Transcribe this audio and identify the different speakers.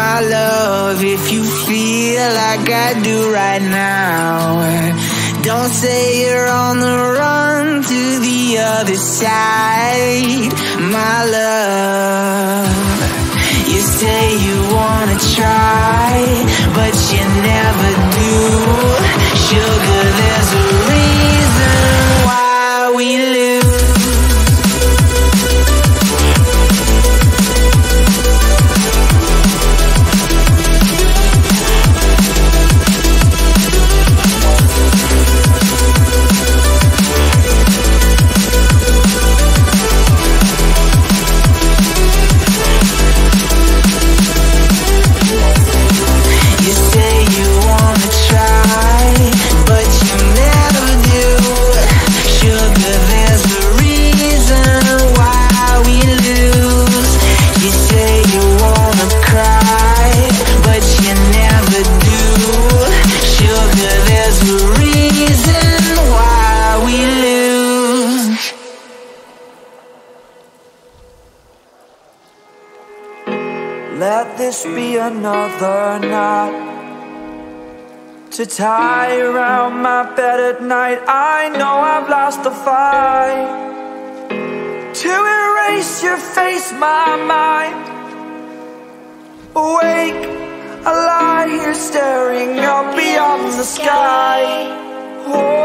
Speaker 1: My love, if you feel like I do right now, don't say you're on the run to the other side. My love, you say you wanna try, but you never
Speaker 2: another knot to tie around my bed at night. I know I've lost the fight to erase your face, my mind. Awake, I lie here staring up beyond the sky. Oh.